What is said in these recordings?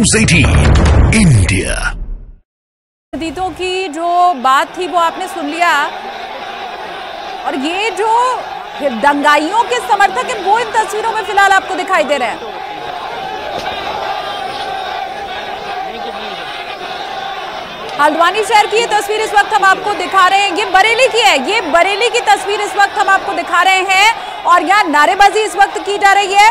News 18 India दीदों की जो बात थी वो आपने सुन लिया। और ये जो दंगाइयों के समर्थक हैं, वो इन तस्वीरों में फ़िलहाल आपको दिखाई दे रहे हैं। हल्द्वानी शहर की ये तस्वीर इस वक्त हम आपको दिखा रहे हैं। ये बरेली की है। ये बरेली की तस्वीर इस वक्त हम आपको दिखा रहे हैं। और यहाँ नारेबाजी इस वक्त की जा रही है।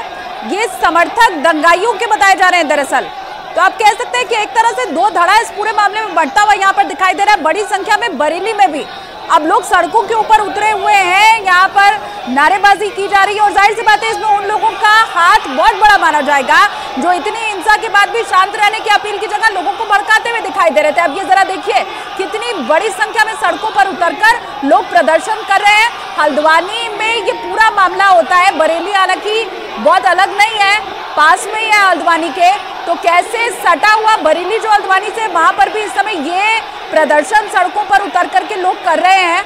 ये समर्थक दंगाइयों के बताए जा रहे हैं दरअसल। तो आप कह सकते हैं कि एक तरह से दो धड़ा इस पूरे मामले में बढ़ता हुआ यहाँ पर दिखाई दे रहा है। बड़ी संख्या में बरेली में भी। अब लोग सड़कों के ऊपर उतरे हुए हैं। यहाँ पर नारेबाजी की जा रही है और ज़ाहिर सी बात है, इसमें उन लोगों का हाथ बहुत बड़ा माना जाएगा, जो इतनी हिंसा के बाद भी शांत रहने की अपील की जगह लोगों को भड़काते हुए दिखाई दे रहे थे। अब ये जरा देखिए, कितनी बड़ी संख्या में सड़कों पर उतरकर लोग प्रदर्शन कर रहे हैं। हल्द्वानी में ये पूरा मामला होता है। बरेली हालाँकि बहुत अलग नहीं है। पास में ही है हल्द्वानी के। तो कैसे सटा हुआ बरेली जो हल्द्वानी से वहाँ पर भी इस समय ये प्रदर्शन सड़कों पर उतर करके लोग कर रहे हैं?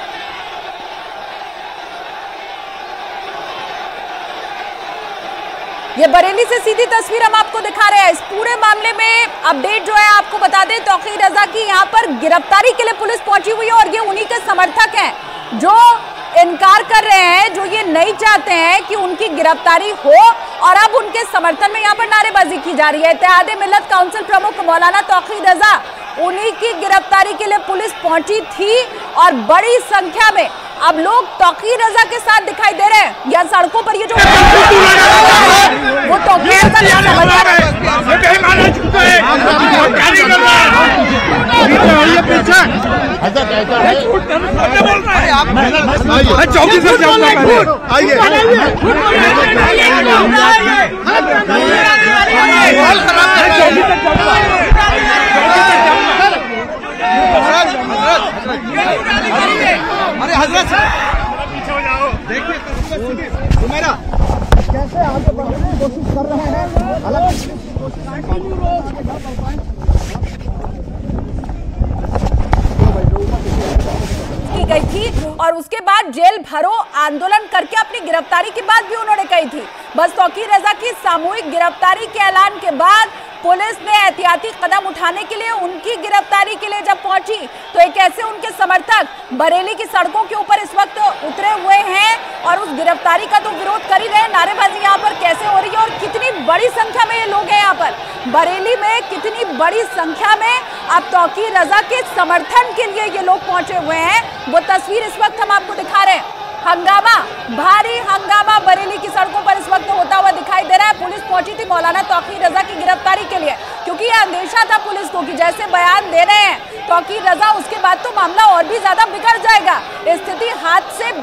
ये बरेली से सीधी तस्वीर हम आपको दिखा रहे हैं। इस पूरे मामले में अपडेट जो है आपको बता दें, तोकीर रजा की यहाँ पर गिरफ्तारी के लिए पुलिस पहुँची हुई है और ये उन्हीं के समर्थक हैं, जो इनकार कर नहीं चाहते हैं कि उनकी गिरफ्तारी हो और अब उनके समर्थन में यहाँ पर नारेबाजी की जा रही है। इतिहाद मिलत काउंसिल प्रमुख मौलाना तोकीर रजा उन्हीं की गिरफ्तारी के लिए पुलिस पहुँची थी और बड़ी संख्या में अब लोग तोकीर रजा के साथ दिखाई दे रहे हैं। या सड़कों पर ये जो वो तोकीर रजा चौकी से जाऊँगा आइए। अरे हज़रत देखिए कैसे आगे बढ़ने की कोशिश कर रहे हैं? हालाँकि की गई थी और उसके बाद जेल भरो, आंदोलन करके अपनी गिरफ्तारी की बात भी उन्होंने कही थी। बस तो रजा की सामूहिक गिरफ्तारी के ऐलान के बाद पुलिस ने एहतियाती कदम उठाने के लिए, उनकी गिरफ्तारी के लिए जब पहुँची तो एक ऐसे उनके समर्थक बरेली की सड़कों के ऊपर इस वक्त उतरे हुए हैं और उस गिरफ्तारी का तो विरोध कर ही रहे नारेबाजी यहाँ पर कैसे हो रही है और कितनी बड़ी संख्या में ये लोग हैं यहाँ पर? बरेली में कितनी बड़ी संख्या में अब तोकीर रजा के समर्थन के लिए ये लोग पहुँचे हुए हैं। वो तस्वीर इस वक्त हम आपको दिखा रहे हैं। हंगामा, भारी हंगामा बरेली की सड़कों पर इस वक्त होता हुआ दिखाई दे रहा है। पुलिस पहुँची थी मौलाना तोकी रजा की गिरफ्तारी के लिए, क्योंकि यह अंदेशा था पुलिस को कि जैसे बयान दे रहे हैं तोकी रजा, उसके बाद तो मामला और भी ज़्यादा बिगड़ जाएगा। स्थिति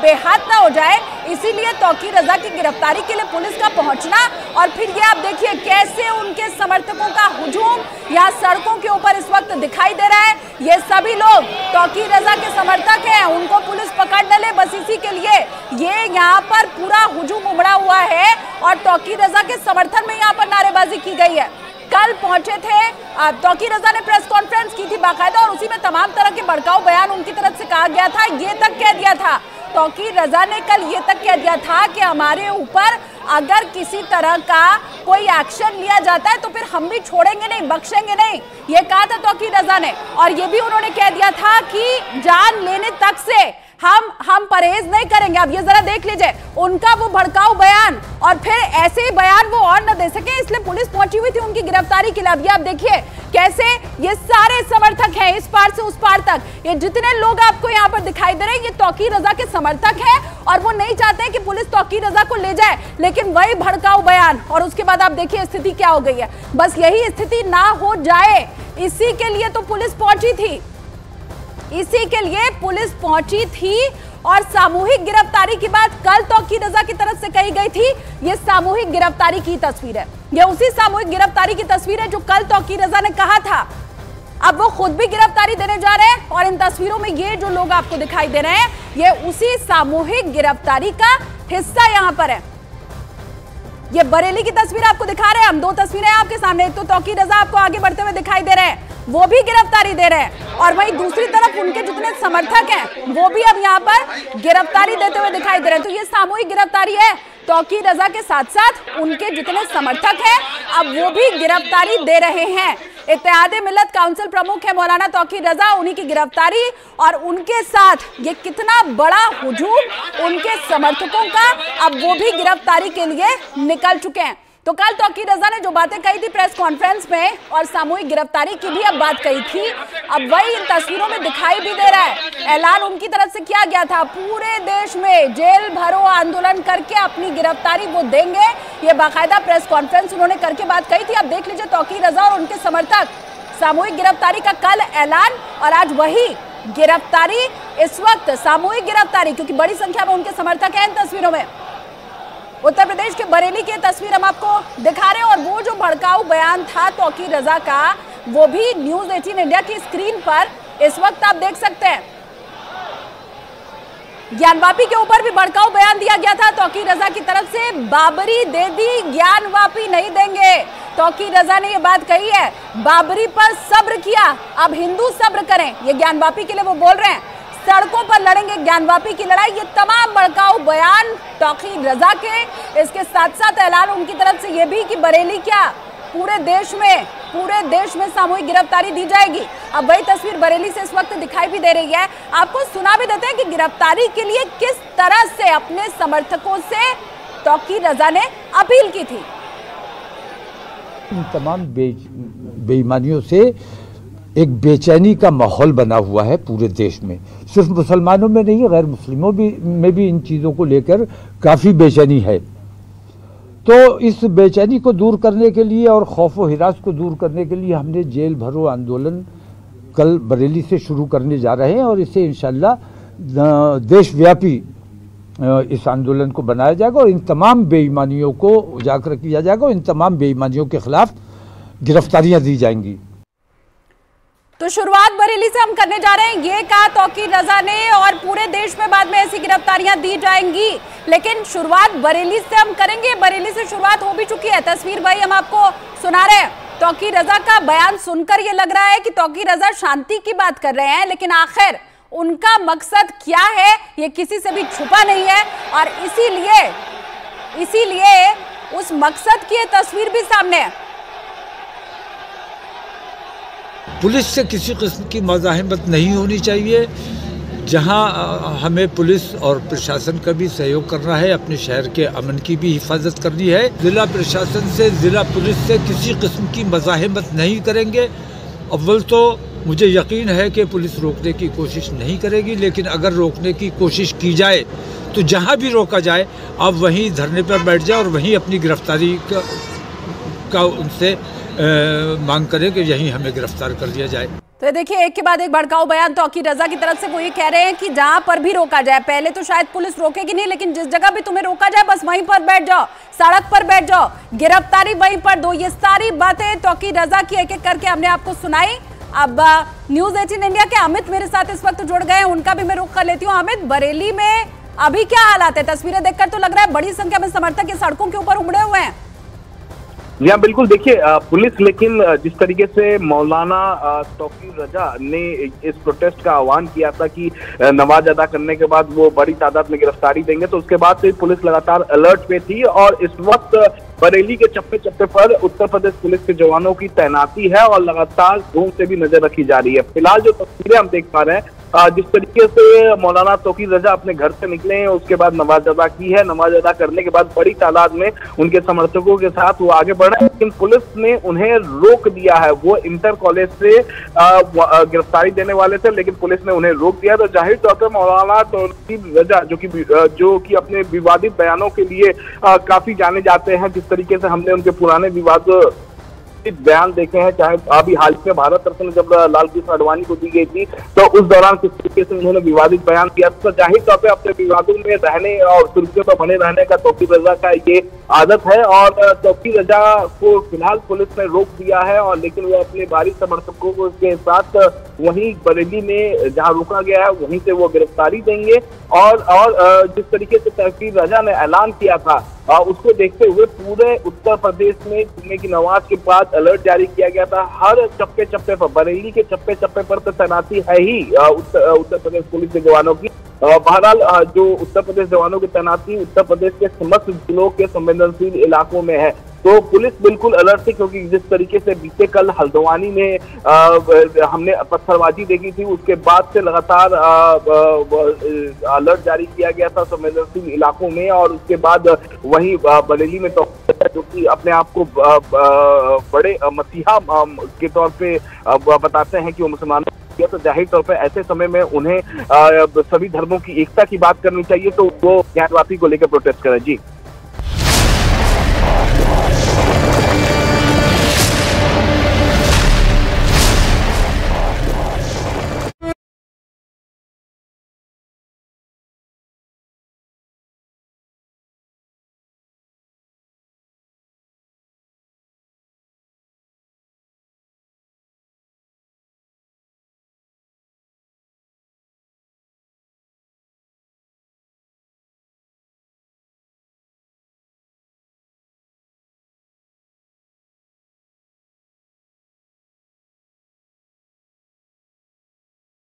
बेहाथ ना हो जाए, इसीलिए तोकीर रजा की गिरफ्तारी के लिए पुलिस का पहुँचना। और फिर ये आप देखिए कैसे उनके समर्थकों का हुजूम यहाँ सड़कों के ऊपर इस वक्त दिखाई दे रहा है। ये सभी लोग तोकीर रजा के समर्थक हैं, उनको पुलिस पकड़ न ले, बस इसी के लिए ये यहाँ पर पूरा हुजूम उमड़ा हुआ है और तोकीर रजा के समर्थन में यहाँ पर नारेबाजी की गई है। कल पहुँचे थे तोकीर रजा ने प्रेस कॉन्फ्रेंस की थी बाकायदा और उसी में तमाम तरह के भड़काऊ बयान उनकी तरफ़ से कहा गया था। ये तक कह दिया था तोकीर रजा ने कल ये तक कह दिया था कि हमारे ऊपर अगर किसी तरह का कोई एक्शन लिया जाता है तो फिर हम भी छोड़ेंगे नहीं, बख्शेंगे नहीं। ये कहा था तोकीर रजा ने। और ये भी उन्होंने कह दिया था कि जान लेने तक से हम हम परहेज नहीं करेंगे। अब ये जरा देख लीजिए, उनका वो भड़काऊ बयान, और फिर ऐसे ही बयान वो और न दे सके, इसलिए पुलिस पहुँची हुई थी उनकी गिरफ्तारी के लिए। अब ये आप देखिए कैसे ये सारे समर्थक हैं इस पार से उस पार तक। ये जितने लोग आपको यहाँ पर दिखाई दे रहे हैं, ये तोकीर रजा के समर्थक हैं और वो नहीं चाहते कि पुलिस तोकीर रजा को ले जाए, लेकिन वही भड़काऊ बयान। और उसके बाद आप देखिए स्थिति क्या हो गई है। बस यही स्थिति ना हो जाए, इसी के लिए तो पुलिस पहुँची थी। इसी के लिए पुलिस पहुँची थी और सामूहिक गिरफ्तारी की बात कल तोकीर रजा की तरफ़ से कही गई थी। ये सामूहिक गिरफ्तारी की तस्वीर है। ये उसी सामूहिक गिरफ्तारी की तस्वीर है जो कल तो रजा ने कहा था। अब वो खुद भी गिरफ्तारी देने जा रहे हैं और इन तस्वीरों में ये जो लोग आपको दिखाई दे रहे हैं, ये उसी सामूहिक गिरफ्तारी का हिस्सा यहाँ पर है। ये बरेली की तस्वीर आपको दिखा रहे हैं। हम दो तस्वीरें आपके सामने, एक तो तौकी रजा आपको आगे बढ़ते हुए दिखाई दे रहे हैं। वो भी गिरफ्तारी दे रहे हैं। और वहीं दूसरी तरफ़ उनके जितने समर्थक हैं, वो भी अब यहाँ पर गिरफ्तारी देते हुए दिखाई दे रहे हैं। तो ये सामूहिक गिरफ्तारी है तौकी रजा के साथ साथ उनके जितने समर्थक है, अब वो भी गिरफ्तारी दे रहे हैं। इत्तेहाद मिलत काउंसिल प्रमुख है मौलाना तोकी रजा, उन्हीं की गिरफ्तारी और उनके साथ ये कितना बड़ा हुजूम उनके समर्थकों का, अब वो भी गिरफ्तारी के लिए निकल चुके हैं। तो कल तौकी रजा ने जो बातें कही थी प्रेस कॉन्फ्रेंस में और सामूहिक गिरफ्तारी की भी अब बात कही थी, अब वही इन तस्वीरों में दिखाई भी दे रहा है। ऐलान उनकी तरफ़ से किया गया था। पूरे देश में जेल भरो आंदोलन करके अपनी गिरफ्तारी वो देंगे। ये बाकायदा प्रेस कॉन्फ्रेंस उन्होंने करके बात कही थी। अब देख लीजिए तौकी रजा और उनके समर्थक सामूहिक गिरफ्तारी का कल ऐलान और आज वही गिरफ्तारी, इस वक्त सामूहिक गिरफ्तारी, क्योंकि बड़ी संख्या में उनके समर्थक हैं इन तस्वीरों में। उत्तर प्रदेश के बरेली की तस्वीर हम आपको दिखा रहे हैं और वो जो भड़काऊ बयान था तोकी रजा का, वो भी न्यूज़ 18 इंडिया की स्क्रीन पर इस वक्त आप देख सकते हैं। ज्ञानवापी के ऊपर भी भड़काऊ बयान दिया गया था। तोकी रजा की तरफ़ से बाबरी दे दी, ज्ञानवापी नहीं देंगे। तोकी रजा ने ये बात कही है, बाबरी पर सब्र किया, अब हिंदू सब्र करें। ये ज्ञानवापी के लिए वो बोल रहे हैं। सड़कों पर लड़ेंगे ज्ञानवापी की लड़ाई। ये तमाम भड़काऊ बयान तोकी रजा के। इसके साथ साथ ऐलान उनकी तरफ़ से ये भी कि बरेली क्या पूरे देश में, पूरे देश में सामूहिक गिरफ्तारी दी जाएगी। अब वही तस्वीर बरेली से इस वक्त दिखाई भी दे रही है। आपको सुना भी देते हैं कि गिरफ्तारी के लिए किस तरह से अपने समर्थकों से तोकी रजा ने अपील की थी। इन तमाम बेईमानियों से एक बेचैनी का माहौल बना हुआ है पूरे देश में। सिर्फ़ मुसलमानों में नहीं, गैर मुस्लिमों भी, में भी इन चीज़ों को लेकर काफ़ी बेचैनी है। तो इस बेचैनी को दूर करने के लिए और खौफ व हिरास को दूर करने के लिए हमने जेल भरो आंदोलन कल बरेली से शुरू करने जा रहे हैं और इसे इंशाल्लाह देशव्यापी इस आंदोलन को बनाया जाएगा और इन तमाम बेईमानियों को उजागर किया जाएगा और इन तमाम बेईमानियों के खिलाफ गिरफ्तारियाँ दी जाएँगी। तो शुरुआत बरेली से हम करने जा रहे हैं। ये कहा तोकी रजा ने और पूरे देश में बाद में ऐसी गिरफ्तारियाँ दी जाएँगी। लेकिन शुरुआत बरेली से हम करेंगे। बरेली से शुरुआत हो भी चुकी है। तस्वीर भाई हम आपको सुना रहे हैं। तोकी रजा का बयान सुनकर ये लग रहा है कि तोकी रजा शांति की बात कर रहे हैं। लेकिन आखिर उनका मकसद क्या है? ये किसी से भी छुपा नहीं है। और इसीलिए इसीलिए उस मकसद की तस्वीर भी सामने है। पुलिस से किसी किस्म की मजाहमत नहीं होनी चाहिए। जहाँ हमें पुलिस और प्रशासन का भी सहयोग करना है अपने शहर के अमन की भी हिफाजत करनी है। ज़िला प्रशासन से ज़िला पुलिस से किसी किस्म की मजाहमत नहीं करेंगे। अव्वल तो मुझे यकीन है कि पुलिस रोकने की कोशिश नहीं करेगी लेकिन अगर रोकने की कोशिश की जाए तो जहाँ भी रोका जाए आप वहीं धरने पर बैठ जाए और वहीं अपनी गिरफ्तारी का, का उनसे मांग करें कि यहीं हमें गिरफ़्तार कर लिया जाए। तो देखिए, एक के बाद एक भड़काऊ बयान तोकी रजा की तरफ़ से वो ये कह रहे हैं कि जहाँ पर भी रोका जाए, पहले तो शायद पुलिस रोकेगी नहीं, लेकिन जिस जगह भी तुम्हें रोका जाए, बस वहीं पर बैठ जाओ, सड़क पर बैठ जाओ, गिरफ्तारी वहीं पर दो, ये सारी बातें तोकी रजा की एक एक करके हमने आपको सुनाई। अब, न्यूज़ एटीन इंडिया के अमित मेरे साथ इस वक्त जुड़ गए उनका भी मैं रुख कर लेती हूँ। अमित, बरेली में अभी क्या हालात है? तस्वीरें देखकर तो लग रहा है बड़ी संख्या में समर्थक सड़कों के ऊपर उमड़े हुए हैं। जी हाँ बिल्कुल देखिए पुलिस लेकिन जिस तरीके से मौलाना तोकी रजा ने इस प्रोटेस्ट का आह्वान किया था कि नमाज़ अदा करने के बाद वो बड़ी तादाद में गिरफ्तारी देंगे तो उसके बाद से पुलिस लगातार अलर्ट पे थी और इस वक्त बरेली के चप्पे चप्पे पर उत्तर प्रदेश पुलिस के जवानों की तैनाती है और लगातार धूम से भी नज़र रखी जा रही है। फ़िलहाल जो तस्वीरें हम देख पा रहे हैं जिस तरीके से मौलाना तोकी रजा अपने घर से निकले हैं, उसके बाद नमाज़ अदा की है नमाज़ अदा करने के बाद बड़ी तादाद में उनके समर्थकों के साथ वो आगे बढ़ रहे हैं, लेकिन पुलिस ने उन्हें रोक दिया है। वो इंटर कॉलेज से गिरफ्तारी देने वाले थे, लेकिन पुलिस ने उन्हें रोक दिया। तो ज़ाहिर तौर पर मौलाना तोकी रजा, जो कि जो कि अपने विवादित बयानों के लिए काफ़ी जाने जाते हैं, जिस तरीके से हमने उनके पुराने विवाद बयान देखे हैं, चाहे अभी हाल में भारत रत्न जब लाल कृष्ण अडवाणी को दी गई थी तो उस दौरान किस तरीके से उन्होंने विवादित बयान दिया तो ज़ाहिर तौर पर अपने विवादों में रहने और सुर्खियों पर बने रहने का तोकी रजा का ये आदत है, और तोकी रजा को फ़िलहाल पुलिस ने रोक दिया है, और लेकिन वो अपने भारी समर्थकों को के साथ वहीं बरेली में जहाँ रोका गया है, वहीं से वो गिरफ्तारी देंगे। और और जिस तरीके से तहसील राजा ने ऐलान किया था उसको देखते हुए पूरे उत्तर प्रदेश में जुम्मे की नमाज़ के बाद अलर्ट जारी किया गया था। हर चप्पे चप्पे पर, बरेली के चप्पे चप्पे पर तो तैनाती है ही उत्तर उत्तर प्रदेश पुलिस के जवानों की। बहरहाल जो उत्तर प्रदेश जवानों की तैनाती उत्तर प्रदेश के समस्त जिलों के संवेदनशील इलाकों में है। तो पुलिस बिल्कुल अलर्ट थी, क्योंकि जिस तरीके से बीते कल हल्द्वानी में ब- हमने पत्थरबाजी देखी थी, उसके बाद से लगातार अलर्ट जारी किया गया था संवेदनशील इलाकों में, और उसके बाद वहीं बरेली में तो जो कि अपने आप को बड़े मसीहा के तौर पे बताते हैं कि वो मुसलमानों तो ज़ाहिर तौर पर ऐसे समय में उन्हें सभी धर्मों की एकता की बात करनी चाहिए तो वो ज्ञानवापी को लेकर प्रोटेस्ट करें। जी।